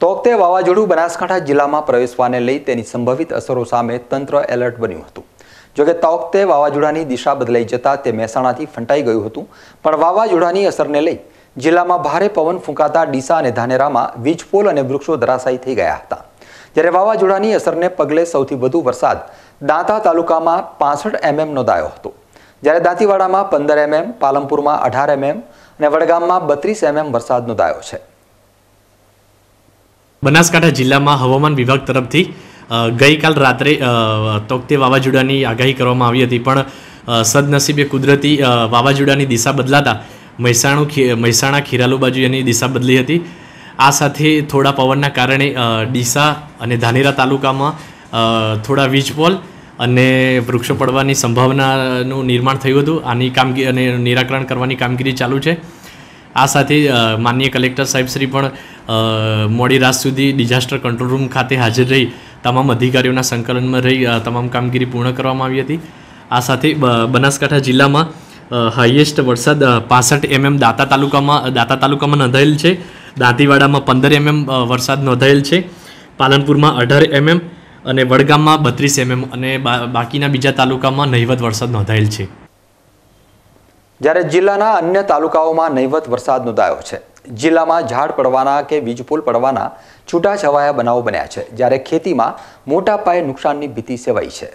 તોકતે વાવાઝોડું બનાસકાંઠા જિલ્લામાં પ્રવેશવાને લઈ તેની સંભવિત અસરો સામે તંત્ર એલર્ટ બન્યું હતું. જોકે તોકતે વાવાઝોડાની દિશા બદલાઈ જતા તે મહેસાણાથી ફંટાઈ ગયું હતું. પણ વાવાઝોડાની અસરને લઈ જિલ્લામાં ભારે પવન ફૂંકાતા ડીસા અને ધાનેરામાં વીજપોલ અને વૃક્ષો ધરાશાયી થઈ ગયા હતા. જ્યારે વાવાઝોડાની અસરને પગલે સૌથી વધુ વરસાદ દાંતા તાલુકામાં પાસઠ એમએમ નોંધાયો હતો. જ્યારે દાંતીવાડામાં પંદર એમએમ, પાલનપુરમાં અઢાર એમએમ અને વડગામમાં બત્રીસ એમએમ વરસાદ નોંધાયો છે. બનાસકાંઠા જિલ્લામાં હવામાન વિભાગ તરફથી ગઈકાલ રાત્રે તોકતે વાવાઝોડાની આગાહી કરવામાં આવી હતી, પણ સદનસીબે કુદરતી વાવાઝોડાની દિશા બદલાતા મહેસાણું મહેસાણા ખીરાલુ બાજુ એની દિશા બદલી હતી. આ સાથે થોડા પવનના કારણે ડીસા અને ધાનેરા તાલુકામાં થોડા વીજપોલ અને વૃક્ષો પડવાની સંભાવનાનું નિર્માણ થયું હતું. આની કામગીરી અને નિરાકરણ કરવાની કામગીરી ચાલુ છે. આ સાથે માનનીય કલેક્ટર સાહેબશ્રી પણ મોડી રાત સુધી ડિઝાસ્ટર કંટ્રોલ રૂમ ખાતે હાજર રહી, તમામ અધિકારીઓના સંકલનમાં રહી તમામ કામગીરી પૂર્ણ કરવામાં આવી હતી. આ સાથે બનાસકાંઠા જિલ્લામાં હાઈએસ્ટ વરસાદ પાસઠ એમએમ દાતા તાલુકામાં દાતા તાલુકામાં નોંધાયેલ છે. દાંતીવાડામાં પંદર એમએમ વરસાદ નોંધાયેલ છે. પાલનપુરમાં અઢાર એમએમ અને વડગામમાં બત્રીસ એમએમ અને બાકીના બીજા તાલુકામાં નહિવત વરસાદ નોંધાયેલ છે. જ્યારે જિલ્લાના અન્ય તાલુકાઓમાં નહીવત વરસાદ નોંધાયો છે. જિલ્લામાં ઝાડ પડવાના કે વીજપોલ પડવાના છૂટાછવાયા બનાવો બન્યા છે, જ્યારે ખેતીમાં મોટા પાયે નુકસાનની ભીતિ સેવાઈ છે.